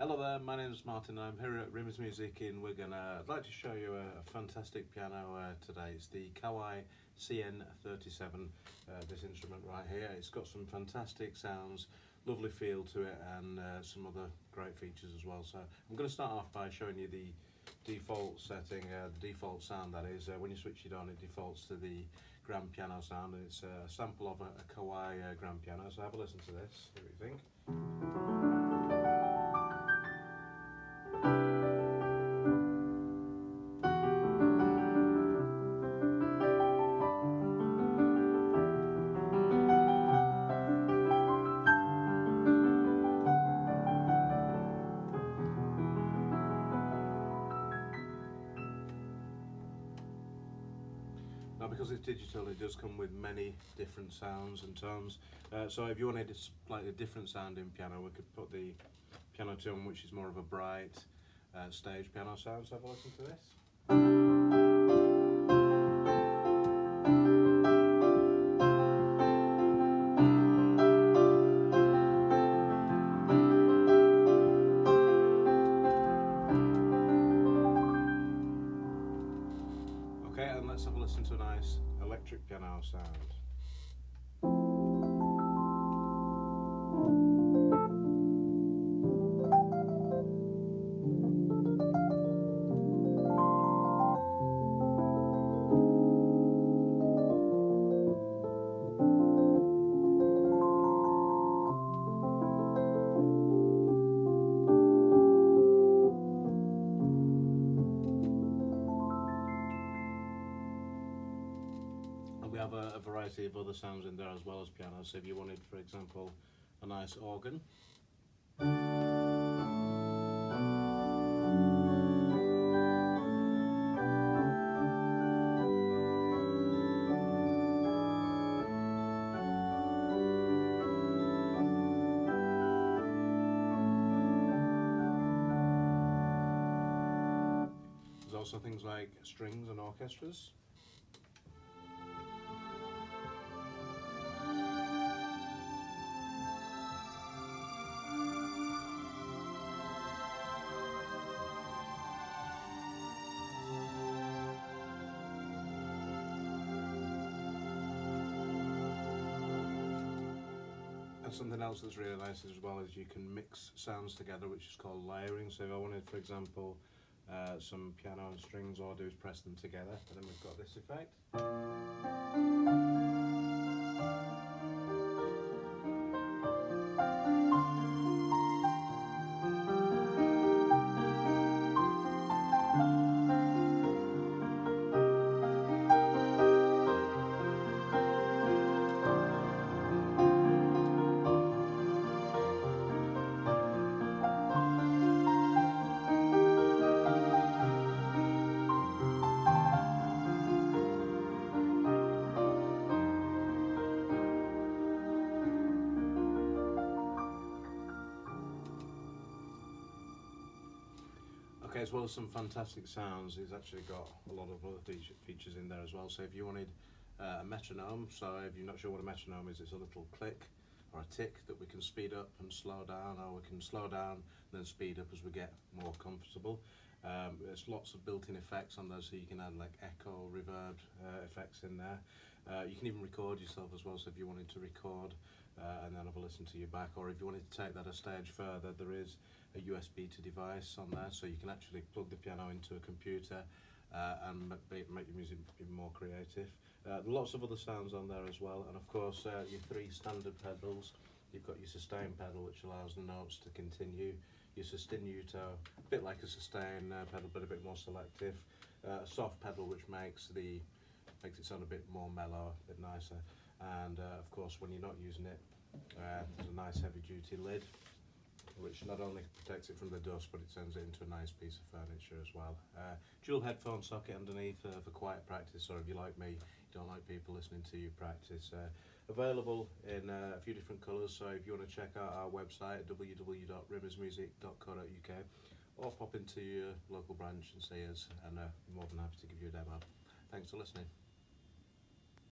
Hello there, my name is Martin I'm here at Rimmers Music in Wigan. Uh, I'd like to show you a, fantastic piano uh, today. It's the Kawai CN37, uh, this instrument right here. It's got some fantastic sounds, lovely feel to it and uh, some other great features as well. So I'm going to start off by showing you the default setting, uh, the default sound that is. Uh, when you switch it on it defaults to the grand piano sound and it's a sample of a, a Kawai grand piano. So have a listen to this, see what you think. Because it's digital it does come with many different sounds and tones uh, so if you wanted a slightly different sounding piano we could put the piano tone which is more of a bright uh, stage piano sound so have a listen to this. Let's have a listen to a nice electric piano sound. We have a, a, variety of other sounds in there as well as piano. So if you wanted, for example, a nice organ. There's also things like strings and orchestras. Something else that's really nice as well is you can mix sounds together, which is called layering. So if I wanted, for example, uh, some piano and strings, all I do is press them together, and then we've got this effect. As well as some fantastic sounds, it's actually got a lot of other features in there as well. So if you wanted uh, a metronome, so if you're not sure what a metronome is, it's a little click or a tick that we can speed up and slow down, or we can slow down and then speed up as we get more comfortable. Um, there's lots of built-in effects on those, so you can add like echo, reverb uh, effects in there. Uh, you can even record yourself as well, so if you wanted to record uh, and then have a listen to your back, or if you wanted to take that a stage further, there is a USB to device on there, so you can actually plug the piano into a computer uh, and make, make your music even more creative. Uh, lots of other sounds on there as well, and of course uh, your three standard pedals. You've got your sustain pedal, which allows the notes to continue. Your sostenuto, a bit like a sustain uh, pedal, but a bit more selective. Uh, a soft pedal, which makes the makes it sound a bit more mellow, a bit nicer. And uh, of course, when you're not using it, there's a nice heavy-duty lid which not only protects it from the dust but it turns it into a nice piece of furniture as well. Uh, dual headphone socket underneath uh, for quiet practice or if you like me, you don't like people listening to you practice. Uh, available in uh, a few different colours so if you want to check out our website www.rimmersmusic.co.uk or pop into your local branch and see us and uh, I'm more than happy to give you a demo. Thanks for listening.